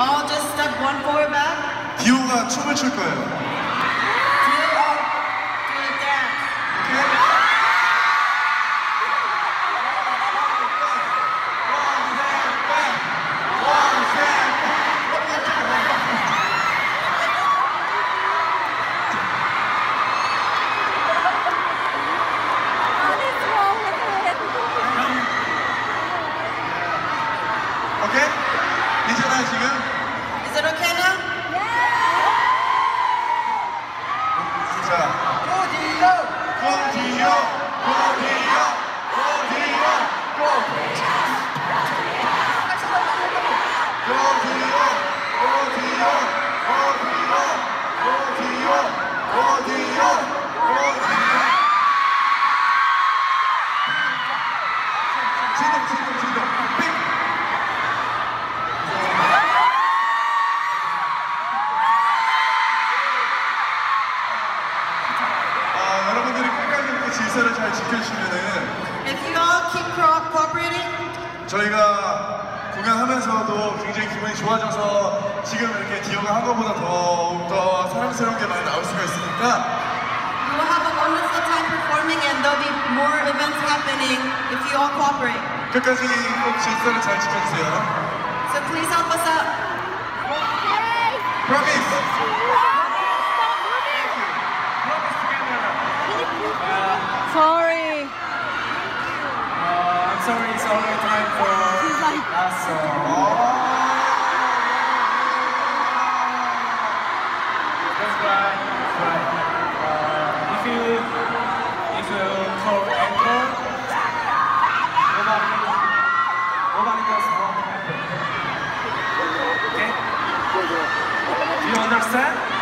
all just step one forward back. 디오가 춤을 출 거예요. It, do a dance. it? 오케이? 괜찮아요 지금? 자, 고디오, 고디오, 고디오, 고디오, 여러분들이 끝까지 질서를 잘 지켜주시면은 If you all keep co- cooperating, 저희가 공연하면서도 굉장히 기분이 좋아져서 지금 이렇게 디오가 한 것보다 더욱더 사랑스러운 게 많이 나올 수가 있으니까 you will have a wonderful time performing and there'll be more events happening if you all cooperate. 끝까지 꼭 질서를 잘 지켜주세요. So please help us out. Promise! Sorry. Uh, I'm sorry, it's only time for like, last song. That's right. That's right. Uh, if you if you call anchor, nobody nobody what happened. Okay? Do you understand?